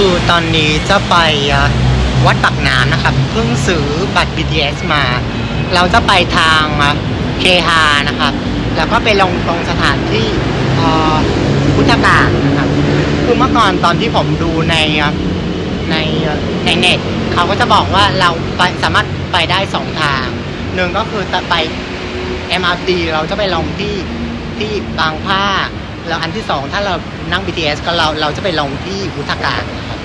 คือตอนนี้จะไปวัดปักน้ำนะครับ เพิ่งซื้อบัตร BTS มา เราจะไปทางเคฮานะครับ แล้วก็ไปลงตรงสถานที่พุทธกาศนะครับ คือเมื่อก่อนตอนที่ผมดูในในในเน็ตเขาก็จะบอกว่าเราไปสามารถไปได้สองทาง หนึ่งก็คือจะไป MRT เราจะไปลงที่ที่บางผ้า แล้วอันที่สองถ้าเรานั่ง BTS ก็เราเราจะไปลงที่วุฒการนะครับ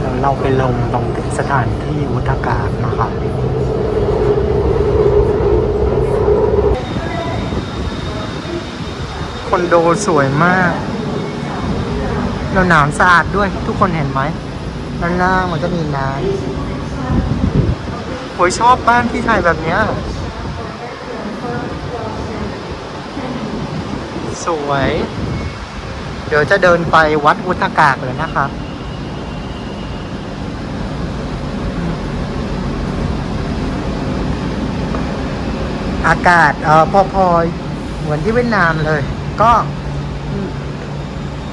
แล้วเราไปลงตรงสถานที่วุฒการนะครับ คอนโดสวยมากแล้วน้ำสะอาดด้วย ทุกคนเห็นไหมด้านล่างมันจะมีน้ำโอ้ยชอบบ้านที่ไทยแบบเนี้ยสวย เดี๋ยวจะเดินไปวัดวุฒกากเลยนะครับอากาศเอ่อพอพอเหมือนที่เวียดนามเลย ก็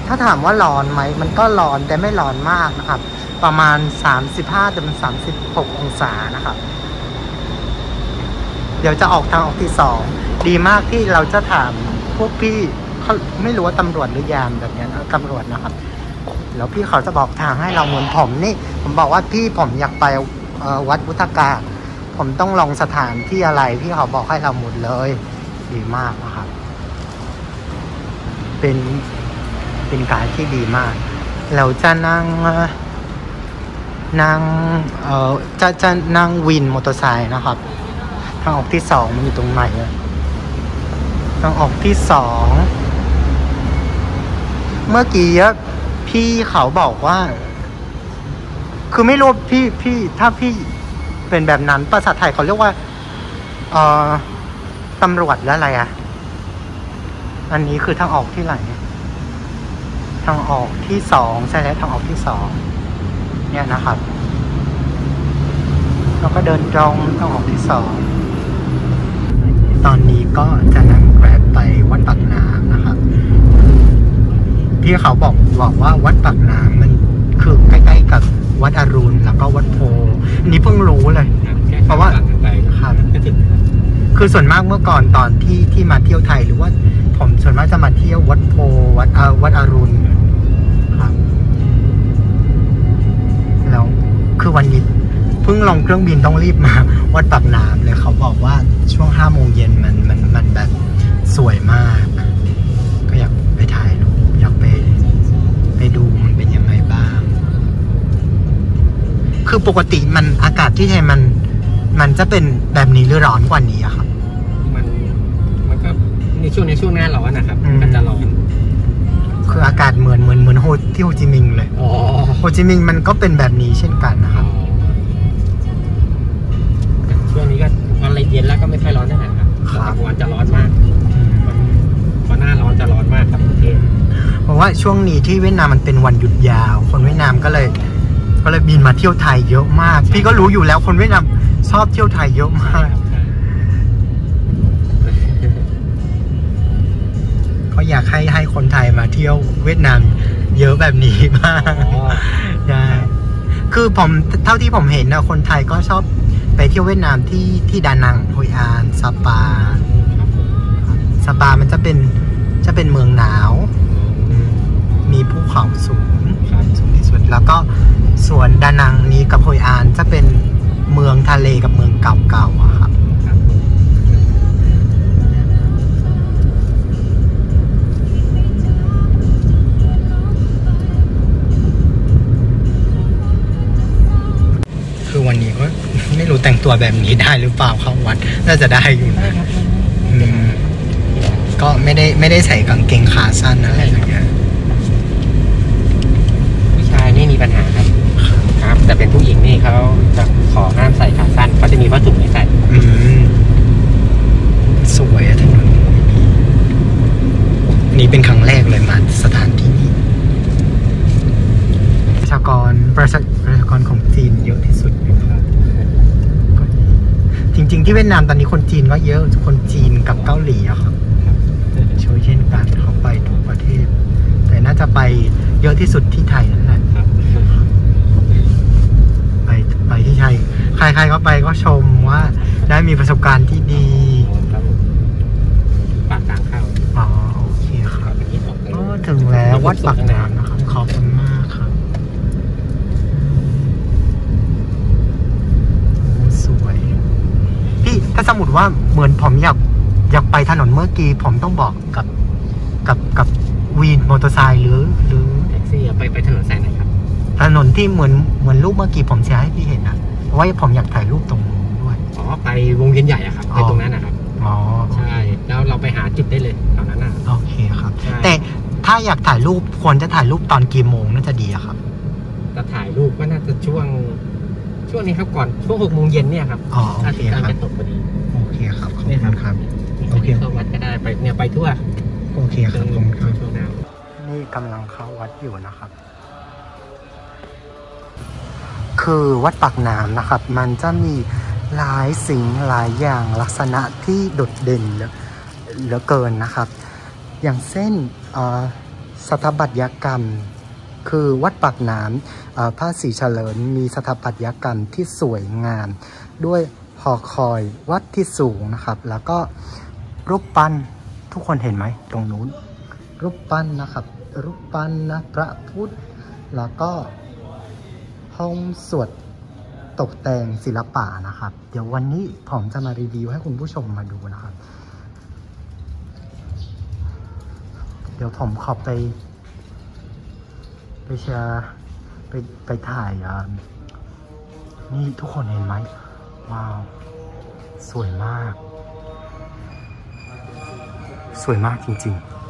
ถ้าถามว่าร้อนไหม มันก็ร้อนแต่ไม่ร้อนมากนะครับ ประมาณ 35ถึง36 องศานะครับ เดี๋ยวจะออกทางออกที่สอง ดีมากที่เราจะถามพวกพี่เขาไม่รู้ว่าตำรวจหรือยามแบบนี้นะตำรวจนะครับ แล้วพี่เขาจะบอกทางให้เราเหมือนผมนี่ ผมบอกว่าพี่ผมอยากไปวัดพุทธกาผมต้องลองสถานที่อะไร พี่เขาบอกให้เราหมดเลย ดีมากนะครับ เป็นเป็นการที่ดีมาก เราจะนั่งนั่งเอ่อจะจะนั่งวินมอเตอร์ไซค์นะครับ ทางออกที่สองมันอยู่ตรงไหนอะทางออกที่สองเมื่อกี้พี่เขาบอกว่า คือไม่รู้พี่พี่ถ้าพี่เป็นแบบนั้นภาษาไทยเขาเรียกว่าเอ่อตำรวจและอะไรอะ อันนี้คือทางออกที่ไหนทางออกที่สองใช่แล้วทางออกที่สองเนี่ยนะครับแล้วก็เดินตรงทางออกที่สองตอนนี้ก็จะนั่งแกร็บไปวัดปากน้ำนะครับที่เขาบอกบอกว่าวัดปากน้ำมันคือใกล้ๆกับวัดอรุณแล้วก็วัดโพอันนี้เพิ่งรู้เลย เพราะว่าครับก็ถึงนะครับคือส่วนมากเมื่อก่อนตอนที่ที่มาเที่ยวไทยหรือว่า ผมส่วนมากจะมาเที่ยววัดโพวัดอ่อวัดอรุณครับแล้วคือวันนี้เพิ่งลงเครื่องบินต้องรีบมา วัดปากน้ำเลยเขาบอกว่าช่วงห้าโมงเย็นมันมันมันแบบสวยมาก ก็อยากไปถ่ายรูปอยากไปไปดูมันเป็นยังไงบ้าง คือปกติมันอากาศที่ไทยมัน มันจะเป็นแบบนี้หรือร้อนกว่านี้อะครับ ในช่วงในช่วงหน้าร้อนนะครับอืมมันจะร้อนคืออากาศเหมือนเหมือนเหมือนโฮที่โฮจิมินห์เลย อ๋อโฮจิมินห์มันก็เป็นแบบนี้เช่นกันนะครับ ช่วงนี้ก็ตอนเย็นแล้วก็ไม่ค่อยร้อนเท่าไหร่ครับครับแต่กลางวันจะร้อนมากพอหน้าร้อนจะร้อนมากครับกรุงเทพเพราะว่าช่วงนี้ที่เวียดนามมันเป็นวันหยุดยาว คนเวียดนามก็เลย ก็เลยบินมาเที่ยวไทยเยอะมาก พี่ก็รู้อยู่แล้วคนเวียดนามชอบเที่ยวไทยเยอะมาก ก็อยากให้ให้คนไทยมาเที่ยวเวียดนามเยอะแบบนี้มากอ๋อ ใช่คือผมเท่าที่ผมเห็นนะคนไทยก็ชอบไปเที่ยวเวียดนามที่ที่ดานังฮอยอานซาปาครับผมซาปามันจะเป็นจะเป็นเมืองหนาวอืมมีภูเขาสูง ครับสูงที่สุดแล้วก็ส่วนดานังนี้กับฮอยอานจะเป็นเมืองทะเลกับเมืองเก่าๆอะครับ ไม่รู้แต่งตัวแบบนี้ได้หรือเปล่าเข้าวัด น่าจะได้อยู่ได้ครับอืมก็ไม่ได้ไม่ได้ใส่กางเกงขาสั้นอะไรอย่างเงี้ย ที่เวียด นามตอนนี้คนจีนก็เยอะคนจีนกับเกาหลีอะครับช่วยเช่นกันเขาไปทุกประเทศ แต่น่าจะไปเยอะที่สุดที่ไทยนั่นแหละครับไปไปที่ไทย ใครๆก็ไปก็ชมว่าได้มีประสบการณ์ที่ดีครับผมปากทางเข้าอ๋อโอเคคครัรับบอย่างนี้ออกไปก็ถึงแล้ววัดปากน้ำนะครับ ขอบคุณมากครับโอ้สวย พี่ถ้าสมมติว่าเหมือนผมอยากอยากไปถนนเมื่อกี้ ผมต้องบอกกับกับกับวีนมอเตอร์ไซค์หรือหรือแท็กซี่ไปไปถนนสายไหนครับ ถนนที่เหมือนเหมือนรูปเมื่อกี้ผมแชร์ให้พี่เห็นนะเพราะว่าผมอยากถ่ายรูปตรงนู้นด้วยอ๋อไปวงเวียนใหญ่อะครับอ๋ไปอตรงนั้นนะครับอ๋อใช่แล้วเราไปหาจุดได้เลยแถวนั้นน่ะโอเคครับใช่แต่ถ้าอยากถ่ายรูปควรจะถ่ายรูปตอนกี่โมงน่าจะดีอะครับจะถ่ายรูปก็น่าจะช่วง ช่วงนี้ครับก่อนช่วงหกโมงเย็นเนี่ยครับอ๋อโออาเคทิตย์กำลังครับจะตกพอดี โอเคครับขอบเนี่ยคุครับณครับ โอเคเข้าวัดก็ได้ไปเนี่ยไปทั่วโอเคครับขอบคุณครับ ช่วงหน้านี่กำลังเข้าวัดอยู่นะครับ คือวัดปากน้ำนะครับ มันจะมีหลายสิ่งหลายอย่างลักษณะที่โดดเด่นเหลือเหลือเกินนะครับ อย่างเช่นเอ่อสถาปัตยกรรม คือวัดปากน้ำพระศรีเฉลิมมีสถาปัตยกรรมที่สวยงาม ด้วยหอคอยวัดที่สูงนะครับ แล้วก็รูปปั้นทุกคนเห็นไหมตรงนู้น รูปปั้นนะครับ รูปปั้นนะพระพุทธแล้วก็ห้องสวดตกแต่งศิลปะนะครับ เดี๋ยววันนี้ผมจะมารีวิวให้คุณผู้ชมมาดูนะครับ เดี๋ยวผมขอไป แชร์ไปไปถ่ายอะนี่ทุกคนเห็นไหม ว้าว สวยมาก สวยมากจริงๆ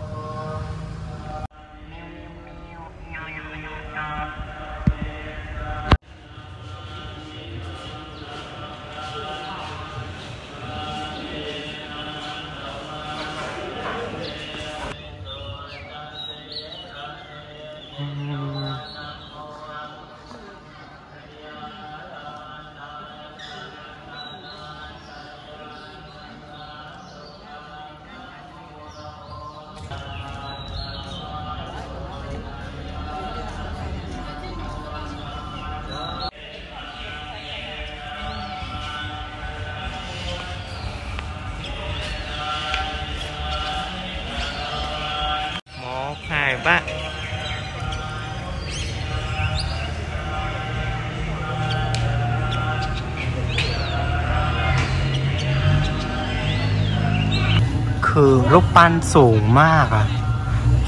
รูปปั้นสูงมากอะ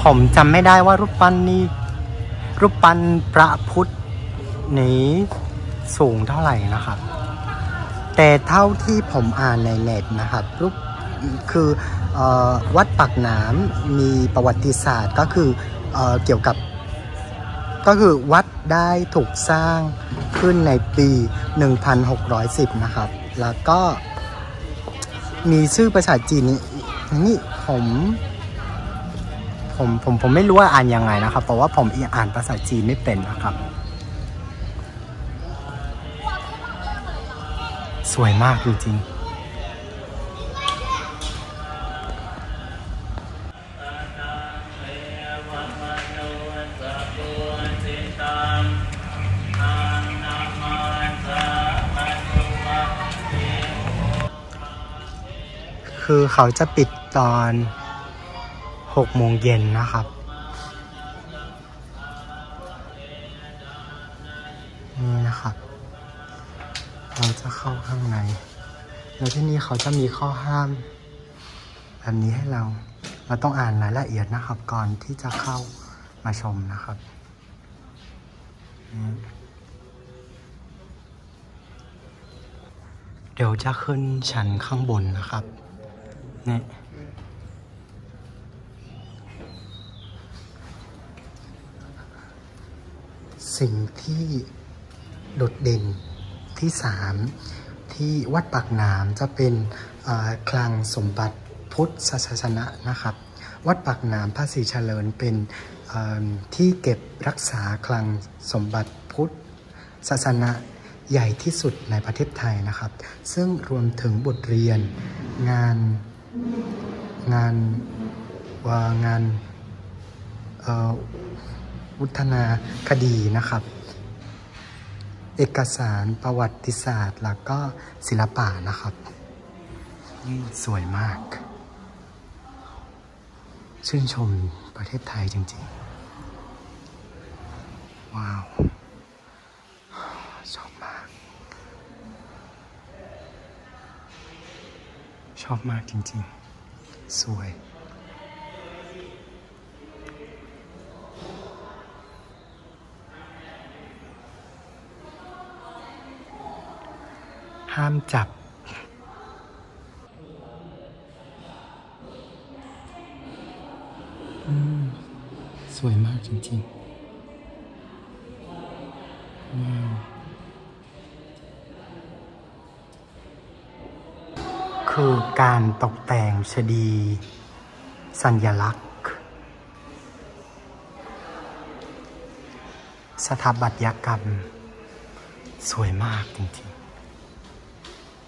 ผมจำไม่ได้ว่ารูปปั้นนี่รูปปั้นพระพุทธนี้สูงเท่าไหร่นะครับ แต่เท่าที่ผมอ่านในเน็ตนะครับรูปคือออวัดปากน้ำมีประวัติศาสตร์ก็คือเออเกี่ยวกับก็คือวัดได้ถูกสร้างขึ้นในปี 1610 นะครับ แล้วก็มีชื่อภาษาจีนนี่ ผมผมผมผมไม่รู้ว่าอ่านยังไงนะครับ เพราะว่าผมอ่านภาษาจีนไม่เป็นนะครับ สวยมากจริงๆ คือเขาจะปิดตอน6โมงเย็นนะครับ นี่นะครับ เราจะเข้าข้างใน แล้วที่นี่เขาจะมีข้อห้ามแบบนี้ให้เรา เราต้องอ่านรายละเอียดนะครับ ก่อนที่จะเข้ามาชมนะครับเดี๋ยวจะขึ้นชั้นข้างบนนะครับ นี่สิ่งที่โดดเด่นที่สามที่วัดปากน้ำจะเป็นคลังสมบัติพุทธศาสนะนะครับ วัดปากน้ำพระศรีเฉลิมเป็นที่เก็บรักษาคลังสมบัติพุทธศาสนะใหญ่ที่สุดในประเทศไทยนะครับ ซึ่งรวมถึงบทเรียนงาน งานว่างานวุฒนาคดีนะครับ เอกสารประวัติศาสตร์ แล้วก็ศิลปะนะครับนี่สวยมาก ชื่นชมประเทศไทยจริงๆ ว้าว ชอบมาก ชอบมากจริงๆ สวย ห้ามจับสวยมากจริงๆว้า การตกแต่งชดี สัญลักษณ์ สถาปัตยกรรม สวยมากจริง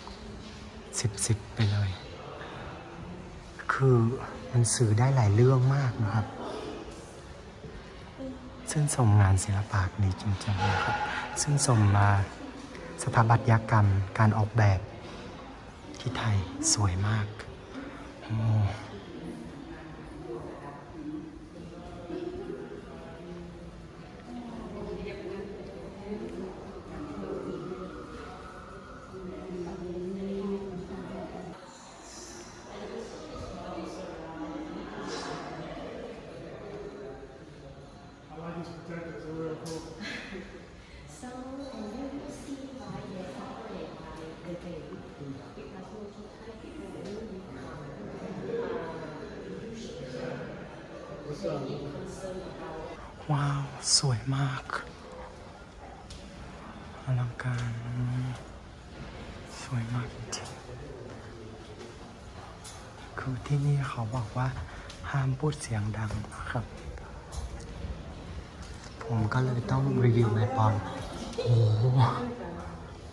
ๆ สิบสิบไปเลย คือมันสื่อได้หลายเรื่องมากนะครับ ซึ่งสมงานศิลปะนี้จริงๆนะครับ ซึ่งสมมาสถาปัตยกรรมการออกแบบ ที่ไทยสวยมากโอ้ ว้าว สวยมาก อลังการ สวยมากจริงๆคือที่นี่เขาบอกว่าห้ามพูดเสียงดังนะครับ ผมก็เลยต้องรีวิวในปอนโอ้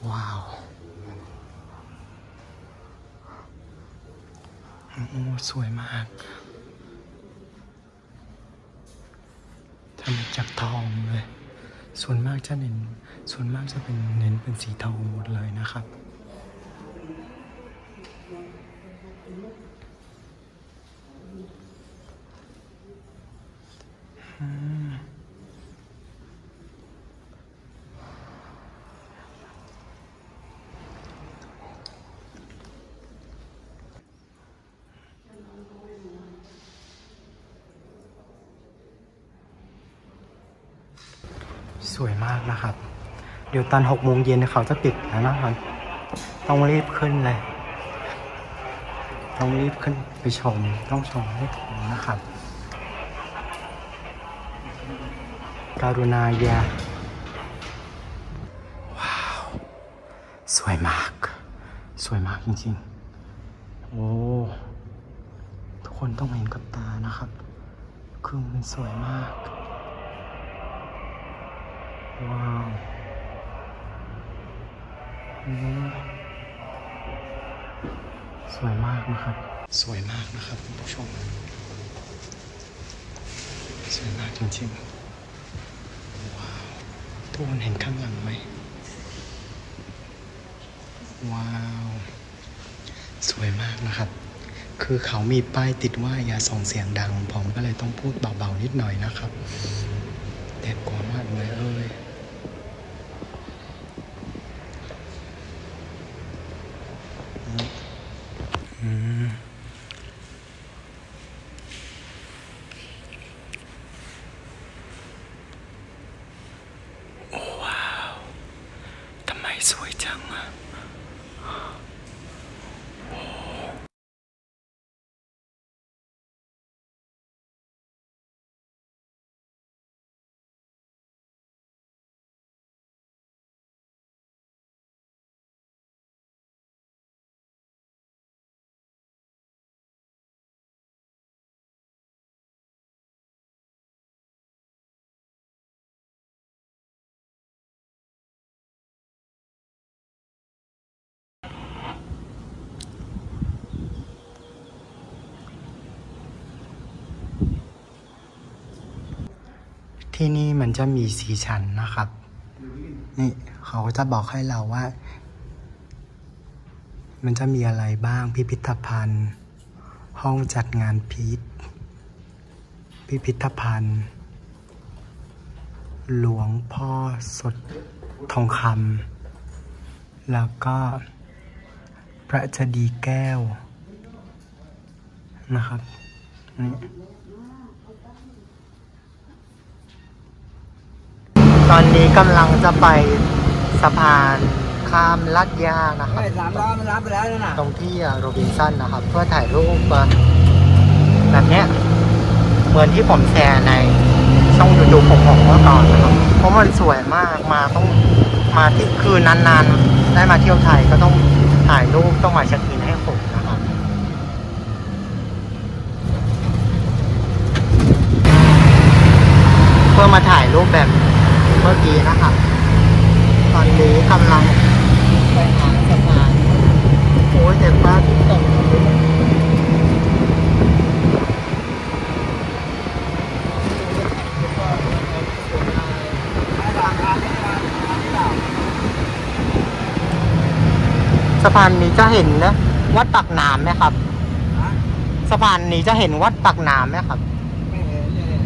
ว้าวโอ้สวยมาก ทำจากทองเลย ส่วนมากจะเน้น ส่วนมากจะเป็นเน้นเป็นสีทองหมดเลยนะครับ อืมสวยมากนะครับ เดี๋ยวตอนหกโมงเย็นเขาจะปิดแล้วนะครับ ต้องรีบขึ้นเลย ต้องรีบขึ้นไปชม ต้องชมให้ถึงนะครับ การุณาอยาว้าว สวยมาก สวยมากจริงๆ โอ้ ทุกคนต้องเห็นกับตานะครับ คือมันสวยมาก ว้าว สวยมากนะครับ สวยมากนะครับคุณผู้ชม สวยมากจริงๆ ว้าวทุกคนเห็นข้างหลังไหม ว้าว สวยมากนะครับ คือเขามีป้ายติดว่าอย่าส่งเสียงดัง ผมก็เลยต้องพูดเบาๆนิดหน่อยนะครับเด็ดกว่ามากเลยเอ้ย อืมโอ้ว้าว ทำไมสวยจังอะ ที่นี่มันจะมีสีชั้นนะครับ นี่เขาก็จะบอกให้เราว่า มันจะมีอะไรบ้างพิพิธภัณฑ์ ห้องจัดงานพีทพิพิธภัณฑ์ หลวงพ่อสดทองคำแล้วก็พระเจดีย์แก้วนะครับนี่ ตอนนี้ กำลังจะไปสะพานข้ามลัดย่านะครับ สามล้อมันรับไปแล้วนะตรงที่โรบินสันนะครับ เพื่อถ่ายรูปแบบเนี้ยเหมือนที่ผมแชร์ในช่องยูทูบผมบอกเมื่อก่อนนะครับ เพราะมันสวยมากมาต้องมาที่คืนนานๆ ได้มาเที่ยวไทยก็ต้องถ่ายรูปต้องมาเช็คอินให้ครบนะครับเพื่อมาถ่ายรูปแบบ เมื่อกี้นะครับตอนนี้กำลังไปหาสะพานโอ้ยแต่ป้าที่ตกสะพานนี้จะเห็นนะวัดปากน้ำไหมครับ สะพานนี้จะเห็นวัดปากน้ำไหมครับไม่เห็นเลย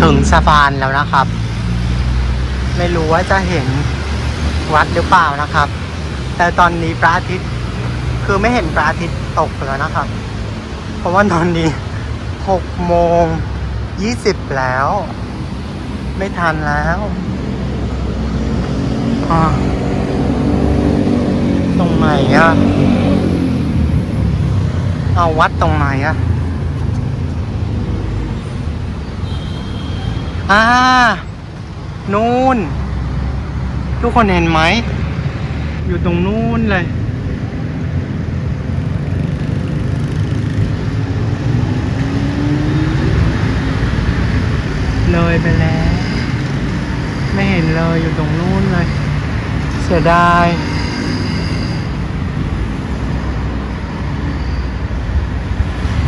ถึงสะพานแล้วนะครับ ไม่รู้ว่าจะเห็นวัดหรือเปล่านะครับ แต่ตอนนี้พระอาทิตย์คือไม่เห็นพระอาทิตย์ตกแล้วนะครับ เพราะว่าตอนนี้หกโมงยี่สิบแล้ว ไม่ทันแล้วตรงไหนอะเอาวัดตรงไหนอะอ่า นู่น ทุกคนเห็นไหม อยู่ตรงนู่นเลย เลยไปแล้ว ไม่เห็นเลยอยู่ตรงนู่นเลย เสียดาย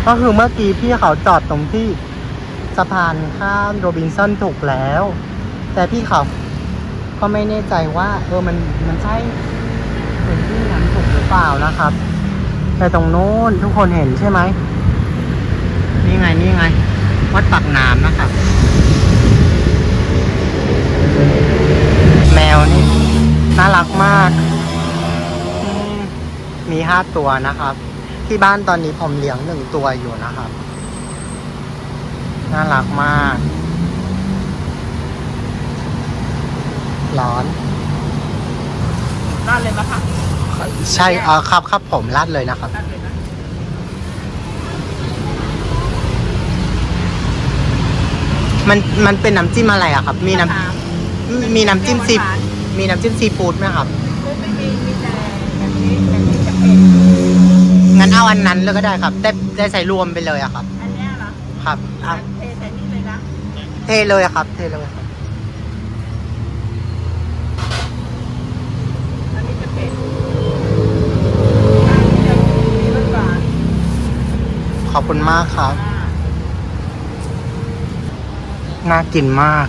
ก็คือเมื่อกี้พี่เขาจอดตรงที่สะพานข้ามโรบินสันถูกแล้ว แต่พี่เขาก็ไม่แน่ใจว่า เออมันมันใช่เป็นที่นั้นถูกหรือเปล่านะครับ แต่ตรงโน้นทุกคนเห็นใช่ไหมนี่ไงนี่ไง วัดปากน้ำนะครับ แมวนี่ น่ารักมาก มีห้าตัวนะครับ ที่บ้านตอนนี้ผมเลี้ยงหนึ่งตัวอยู่นะครับ น่ารักมาก ร้อนน่าเลยมะคะใช่เออครับครับผมราดเลยนะครับน่าเลยนะมันมันเป็นน้ำจิ้มอะไรอะครับ มีน้ำ มีน้ำจิ้มซีมีน้ำจิ้มซีฟู้ดไหมครับ ไม่มีมีแต่แบบนี้แบบนี้จะเป็นงั้นเอาอันนั้นเลยก็ได้ครับ ได้ได้ใส่รวมไปเลยอะครับ อันเนี้ยเหรอครับอัอะนเทใส่นี่เลยนะเทเลยอะครับ เทเลยอันนี้จะเป็นอันนี้จะมีรสหวาน ขอบคุณมากครับ น่ากินมาก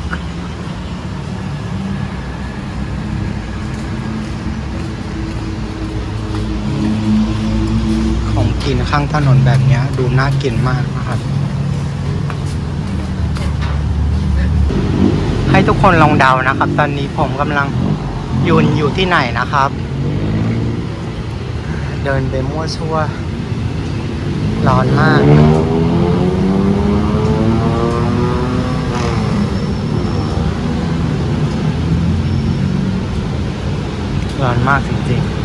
ของกินข้างถนนแบบนี้ดูน่ากินมากนะครับ ให้ทุกคนลองเดานะครับ ตอนนี้ผมกำลังยืนอยู่ที่ไหนนะครับ เดินไปมั่วชั่ว ร้อนมาก ร้อนมากจริงๆ